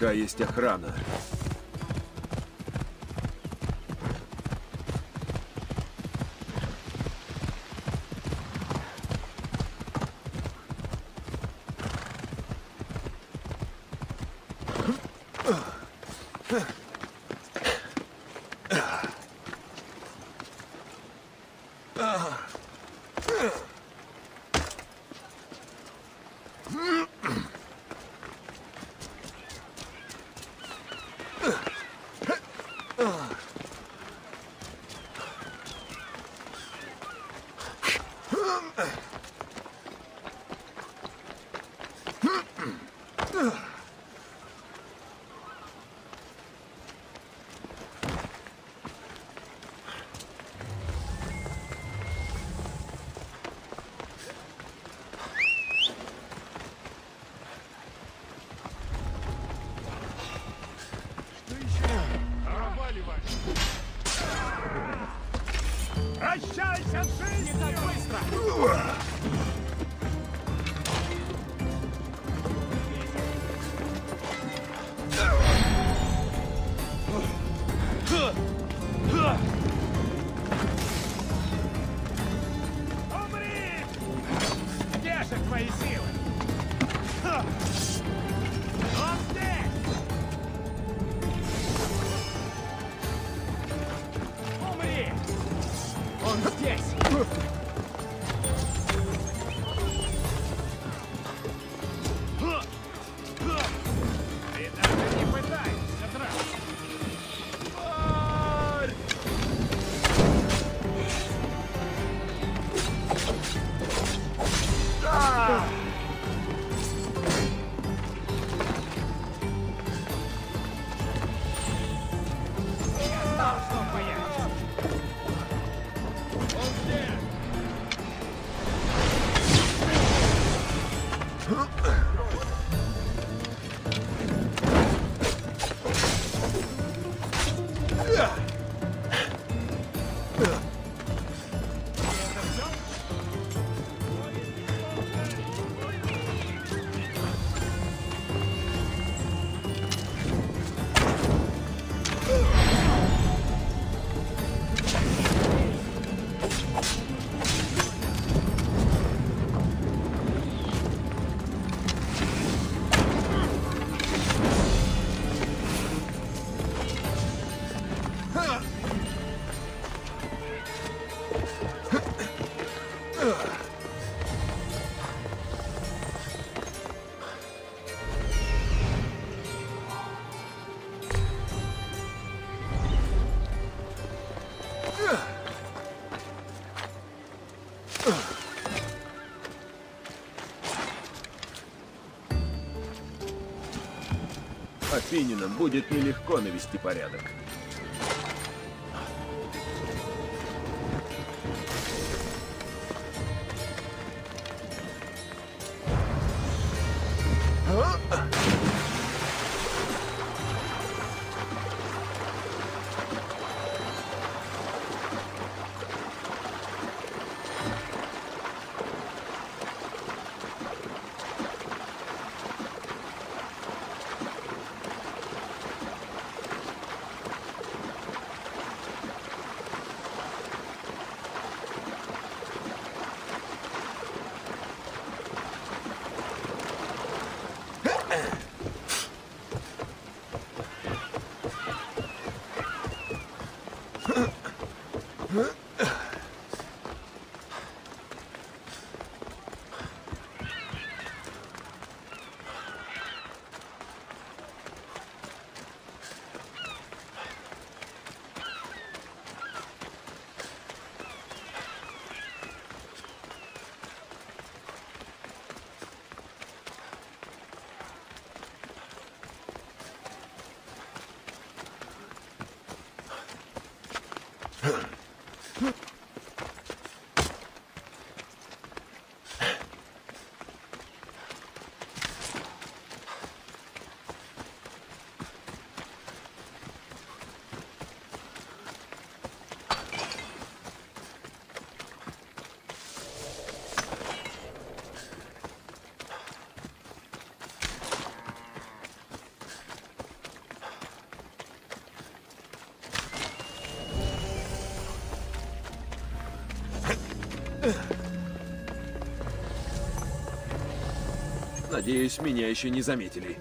пока есть охрана. Huh. Ugh. Финином будет нелегко навести порядок. Huh. Надеюсь, меня еще не заметили.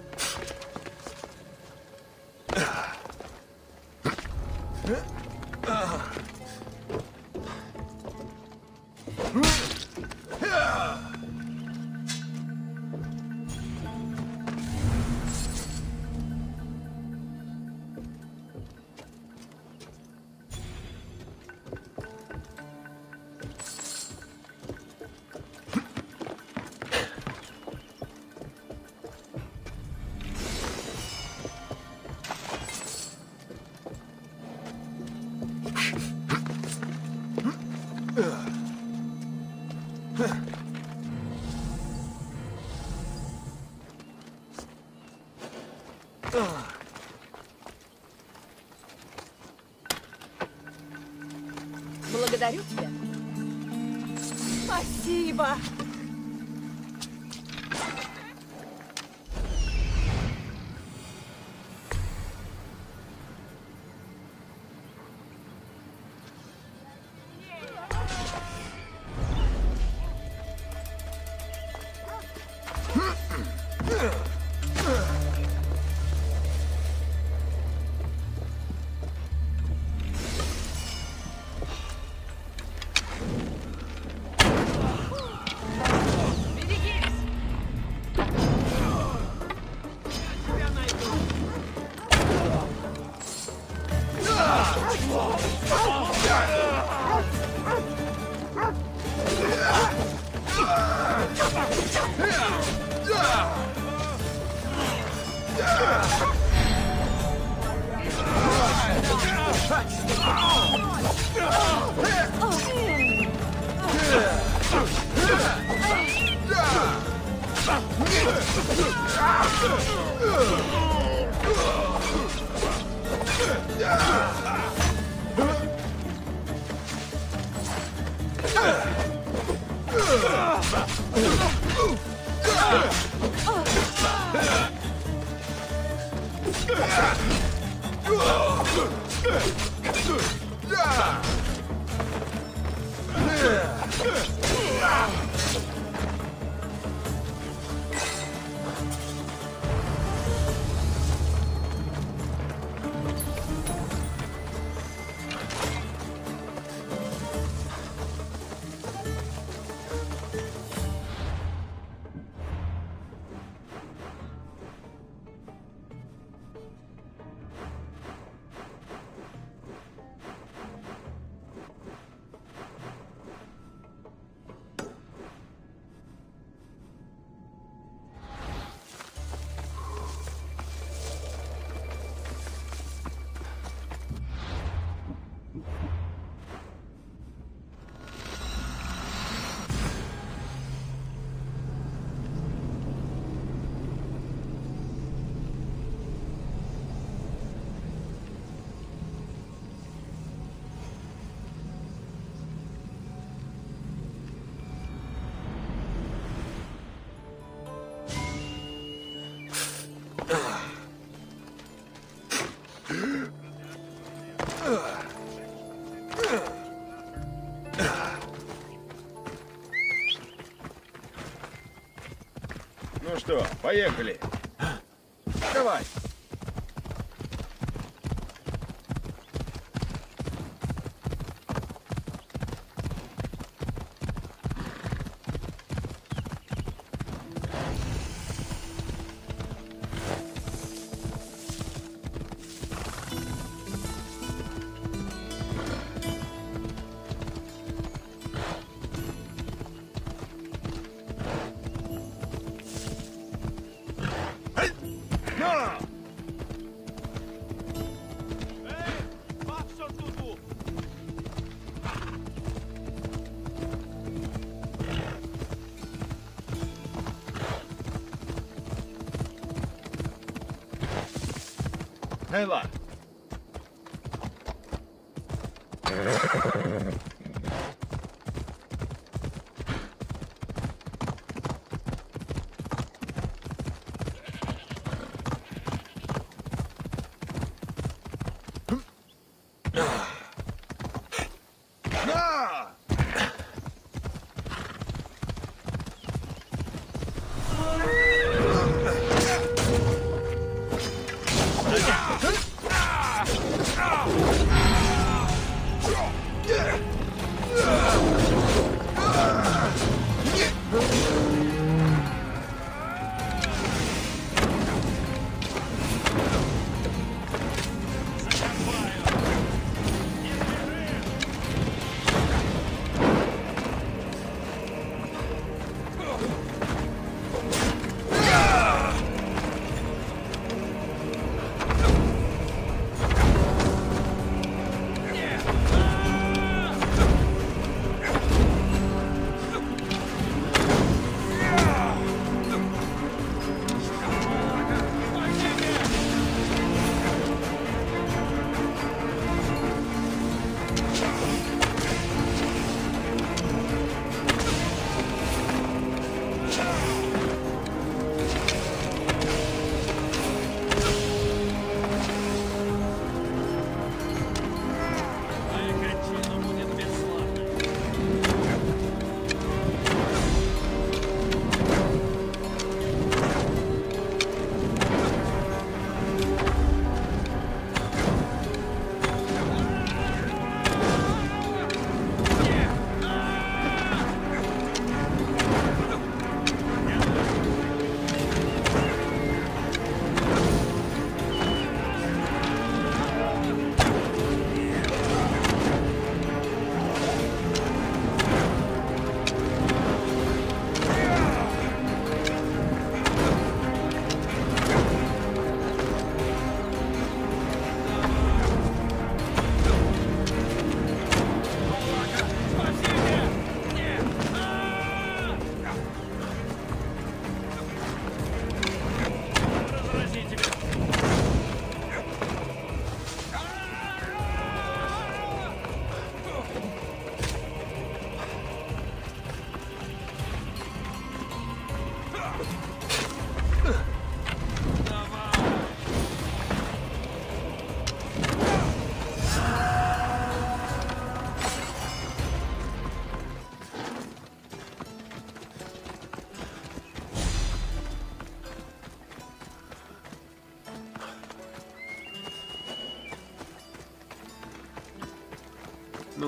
Благодарю тебя. Спасибо. Ah! Ну что, поехали. Давай. Найла. На!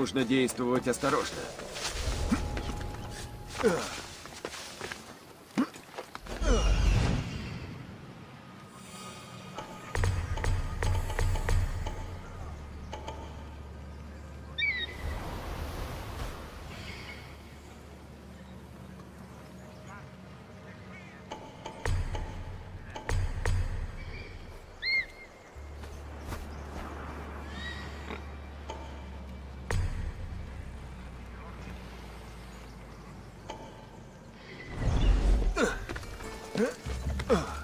Нужно действовать осторожно. Ugh.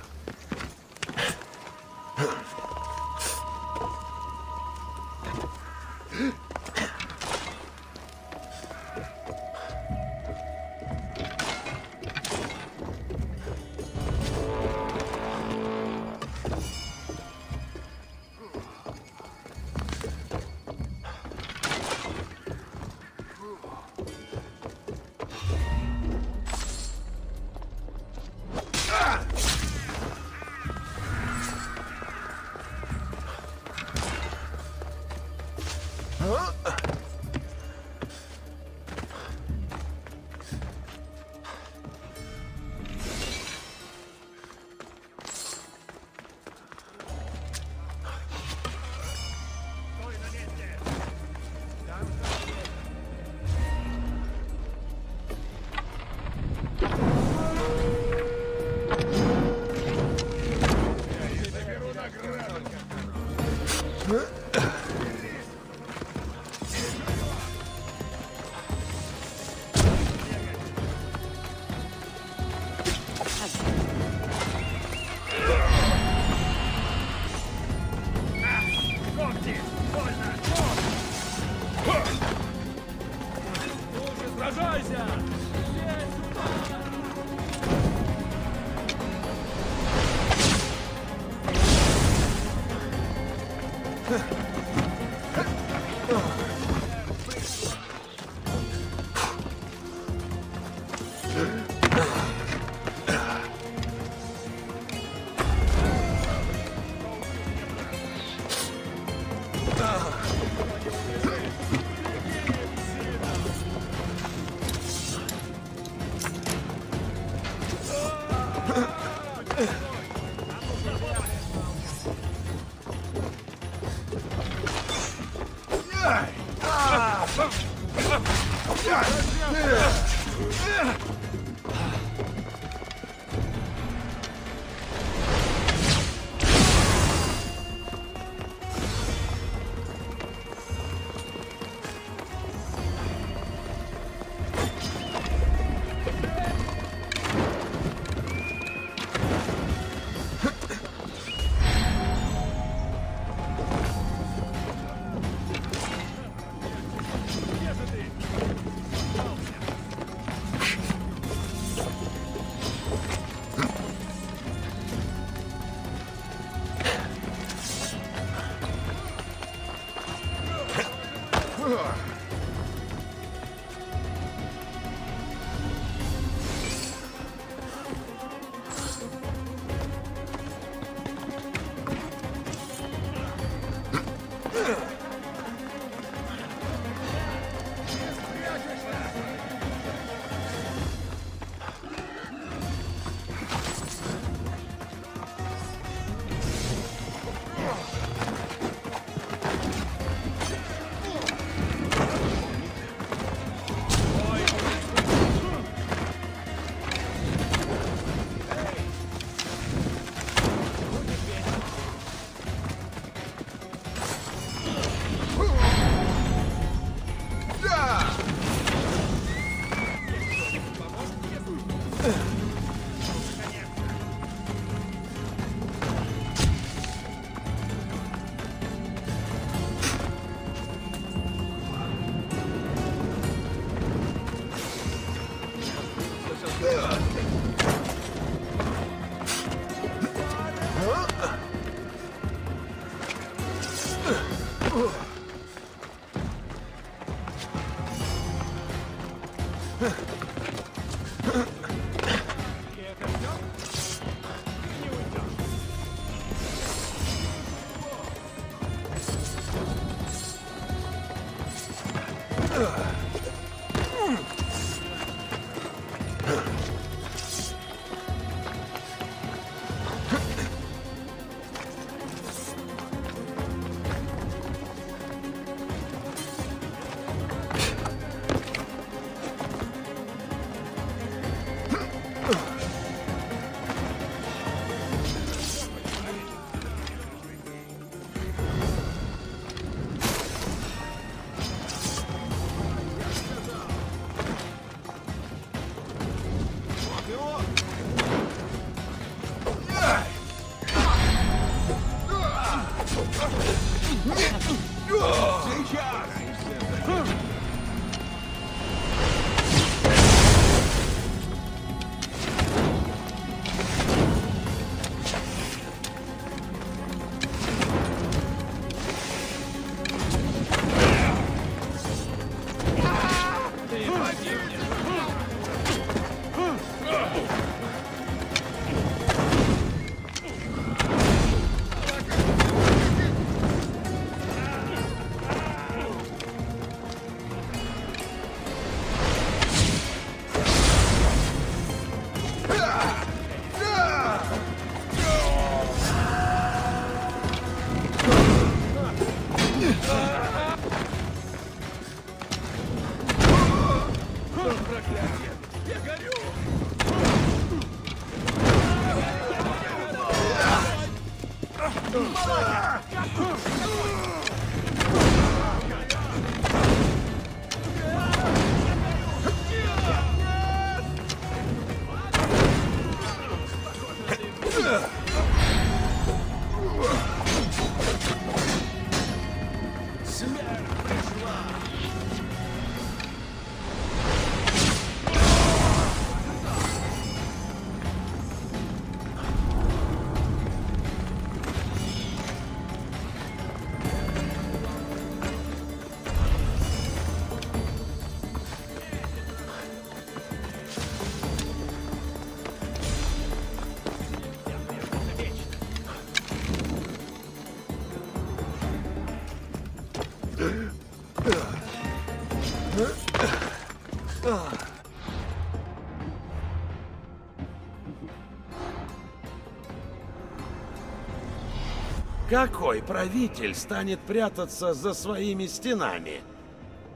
Какой правитель станет прятаться за своими стенами?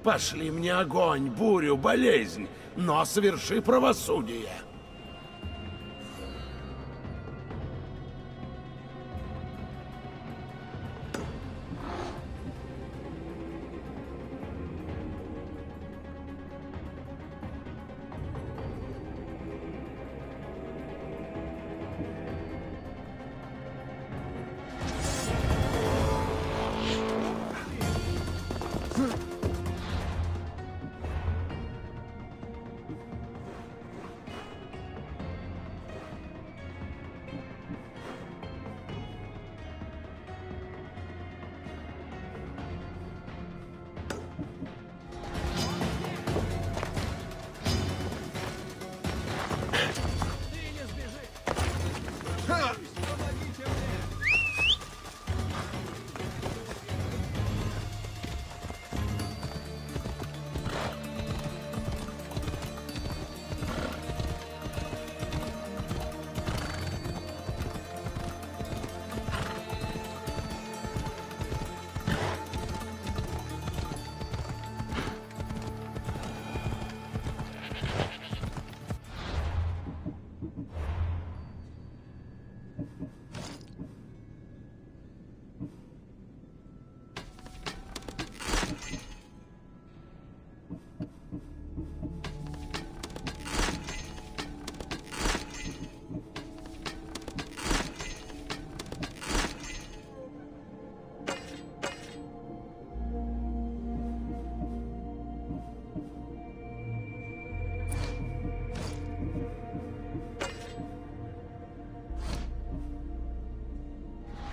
Пошли мне огонь, бурю, болезнь, но соверши правосудие.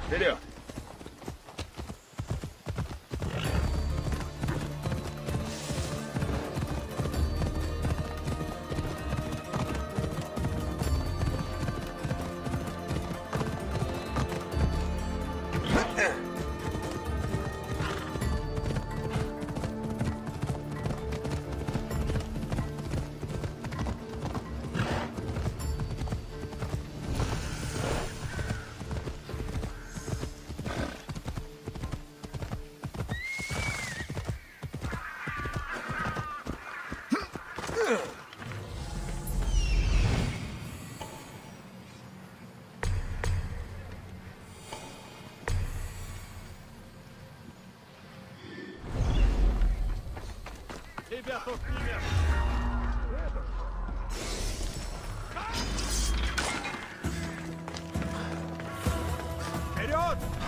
Вперед! Тебя тут не место! Вперед!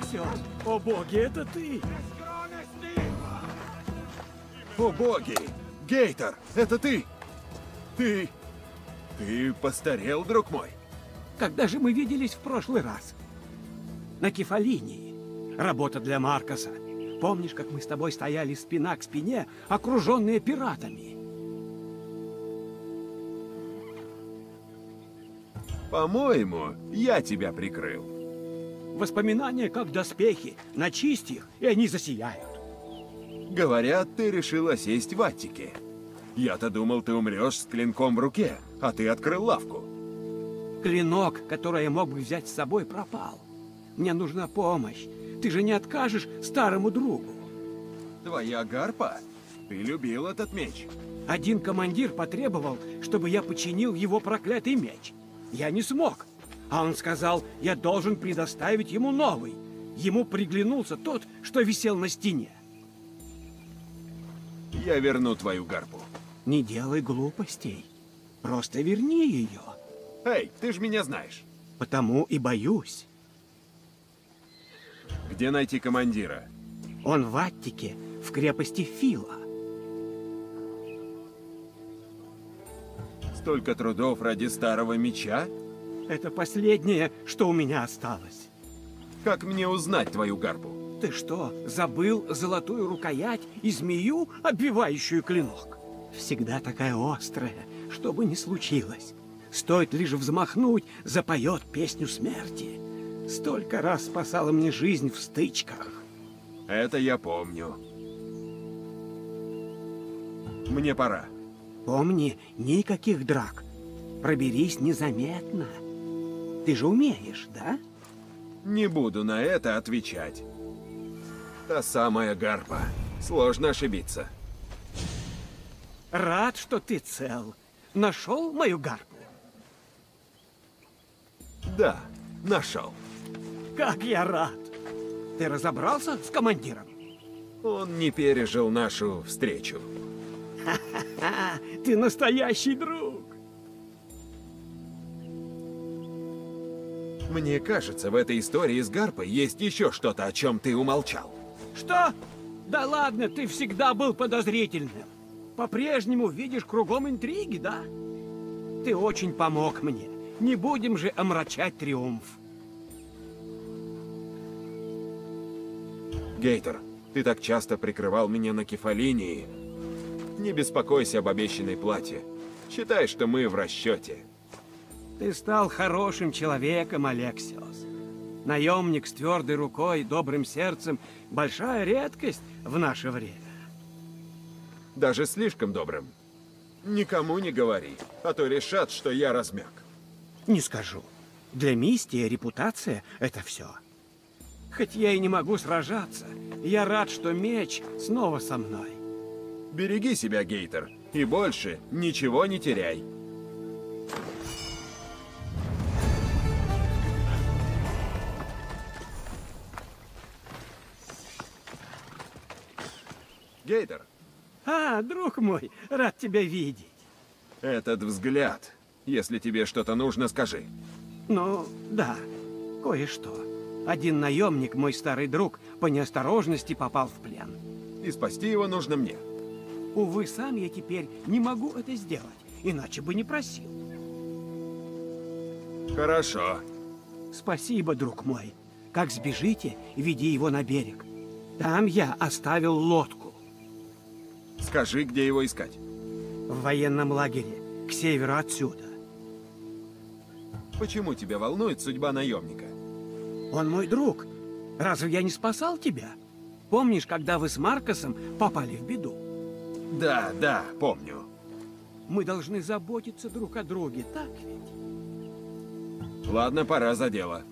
Алексиос! О боги, это ты! О боги! Гейтер, это ты! Ты... Ты постарел, друг мой. Когда же мы виделись в прошлый раз? На Кефалинии. Работа для Маркоса. Помнишь, как мы с тобой стояли спина к спине, окруженные пиратами? По-моему, я тебя прикрыл. Воспоминания как доспехи. Начисти их, и они засияют. Говорят, ты решил осесть в Аттике. Я-то думал, ты умрешь с клинком в руке, а ты открыл лавку. Клинок, который я мог бы взять с собой, пропал. Мне нужна помощь. Ты же не откажешь старому другу. Твоя гарпа? Ты любил этот меч. Один командир потребовал, чтобы я починил его проклятый меч. Я не смог. А он сказал, я должен предоставить ему новый. Ему приглянулся тот, что висел на стене. Я верну твою гарпу. Не делай глупостей. Просто верни ее. Эй, ты же меня знаешь. Потому и боюсь. Где найти командира? Он в Аттике, в крепости Фила. Столько трудов ради старого меча? Это последнее, что у меня осталось. Как мне узнать твою гарпу? Ты что, забыл золотую рукоять и змею, обвивающую клинок? Всегда такая острая, что бы ни случилось. Стоит лишь взмахнуть, запоет песню смерти. Столько раз спасала мне жизнь в стычках. Это я помню. Мне пора. Помни, никаких драк. Проберись незаметно. Ты же умеешь, да? Не буду на это отвечать. Та самая гарпа. Сложно ошибиться. Рад, что ты цел. Нашел мою гарпу? Да, нашел. Как я рад! Ты разобрался с командиром? Он не пережил нашу встречу. А, ты настоящий друг! Мне кажется, в этой истории с Гарпой есть еще что-то, о чем ты умолчал. Что? Да ладно, ты всегда был подозрительным. По-прежнему видишь кругом интриги, да? Ты очень помог мне. Не будем же омрачать триумф. Гейтер, ты так часто прикрывал меня на кефалинии. Не беспокойся об обещанной плате. Считай, что мы в расчете. Ты стал хорошим человеком, Алексиос. Наемник с твердой рукой, добрым сердцем – большая редкость в наше время. Даже слишком добрым. Никому не говори, а то решат, что я размяк. Не скажу. Для Мистия репутация – это все. Хоть я и не могу сражаться, я рад, что меч снова со мной. Береги себя, Гейтер, и больше ничего не теряй. Гейтер, А, друг мой, рад тебя видеть. этот взгляд. Если тебе что-то нужно, скажи. Ну, да, кое-что. Один наемник, мой старый друг, по неосторожности попал в плен. И спасти его нужно мне. Увы, сам я теперь не могу это сделать, иначе бы не просил. Хорошо. Спасибо, друг мой. Как сбежите, веди его на берег. Там я оставил лодку. Скажи, где его искать. В военном лагере, к северу отсюда. Почему тебя волнует судьба наемника? Он мой друг. Разве я не спасал тебя? Помнишь, когда вы с Маркосом попали в беду? Да, да, помню. Мы должны заботиться друг о друге, так ведь? Ладно, пора за дело.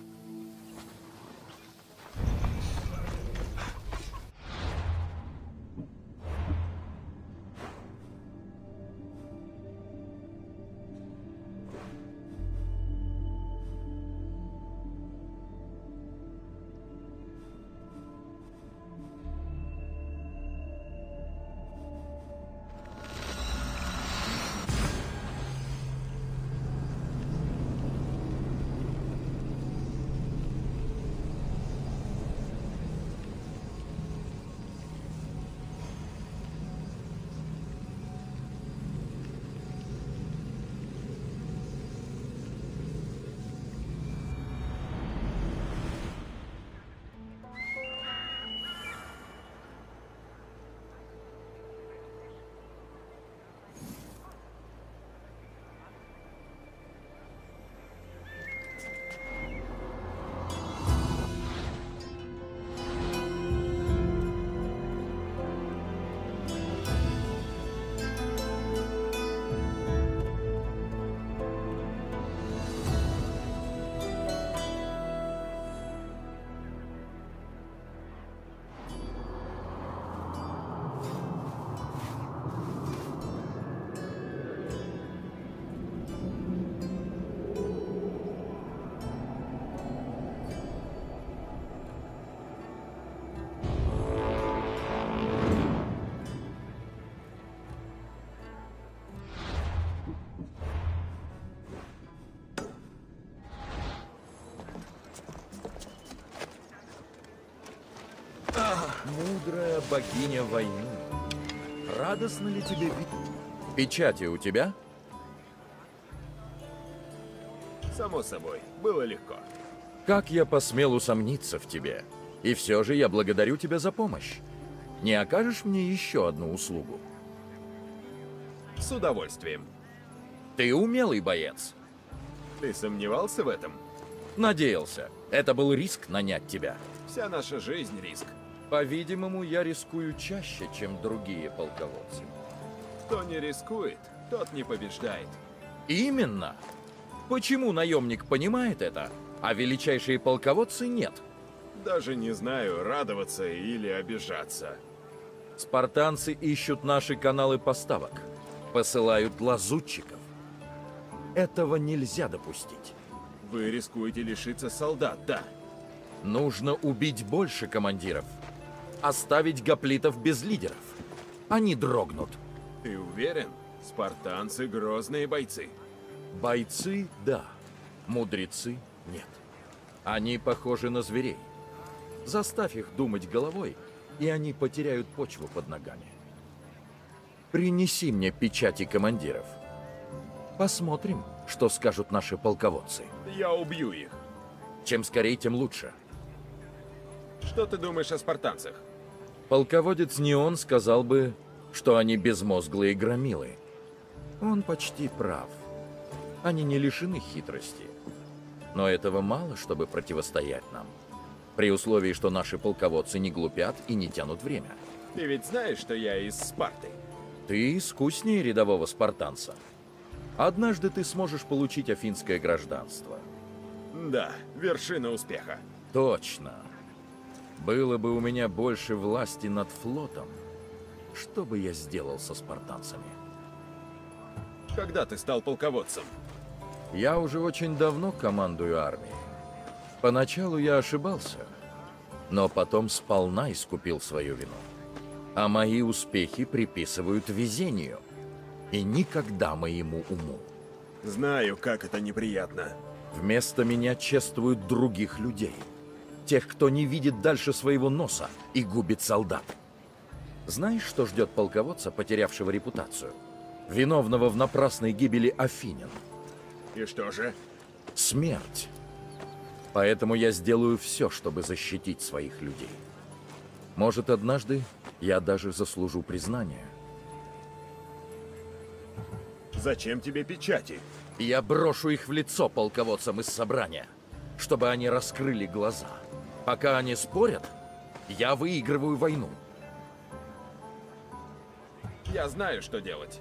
Мудрая богиня войны. Радостно ли тебе видеть? Печати у тебя? Само собой, было легко. Как я посмел усомниться в тебе? И все же я благодарю тебя за помощь. Не окажешь мне еще одну услугу? С удовольствием. Ты умелый боец. Ты сомневался в этом? Надеялся. Это был риск нанять тебя. Вся наша жизнь — риск. По-видимому, я рискую чаще, чем другие полководцы. Кто не рискует, тот не побеждает. Именно. Почему наемник понимает это, а величайшие полководцы нет? Даже не знаю, радоваться или обижаться. Спартанцы ищут наши каналы поставок, посылают лазутчиков. Этого нельзя допустить. Вы рискуете лишиться солдат, да. Нужно убить больше командиров. Оставить гоплитов без лидеров. Они дрогнут. Ты уверен? Спартанцы — грозные бойцы. Бойцы – да. Мудрецы – нет. Они похожи на зверей. Заставь их думать головой, и они потеряют почву под ногами. Принеси мне печати командиров. Посмотрим, что скажут наши полководцы. Я убью их. Чем скорее, тем лучше. Что ты думаешь о спартанцах? Полководец Неон сказал бы, что они безмозглые громилы. Он почти прав. Они не лишены хитрости. Но этого мало, чтобы противостоять нам. При условии, что наши полководцы не глупят и не тянут время. Ты ведь знаешь, что я из Спарты? Ты искуснее рядового спартанца. Однажды ты сможешь получить афинское гражданство. Да, вершина успеха. Точно. Было бы у меня больше власти над флотом, что бы я сделал со спартанцами? Когда ты стал полководцем? Я уже очень давно командую армией. Поначалу я ошибался, но потом сполна искупил свою вину. А мои успехи приписывают везению, и никогда моему уму. Знаю, как это неприятно. Вместо меня чествуют других людей. Тех, кто не видит дальше своего носа и губит солдат. Знаешь, что ждет полководца, потерявшего репутацию? Виновного в напрасной гибели Афинин. И что же? Смерть. Поэтому я сделаю все, чтобы защитить своих людей. Может, однажды я даже заслужу признания. Зачем тебе печати? Я брошу их в лицо полководцам из собрания, чтобы они раскрыли глаза. Пока они спорят, я выигрываю войну. Я знаю, что делать.